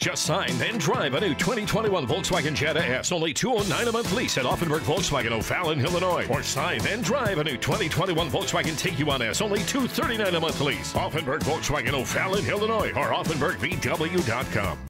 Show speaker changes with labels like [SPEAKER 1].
[SPEAKER 1] Just sign, then drive a new 2021 Volkswagen Jetta S. Only 209 a month lease at Auffenberg Volkswagen O'Fallon, Illinois. Or sign, then drive a new 2021 Volkswagen Tiguan S. Only 239 a month lease. Auffenberg Volkswagen O'Fallon, Illinois. Or AuffenbergVW.com.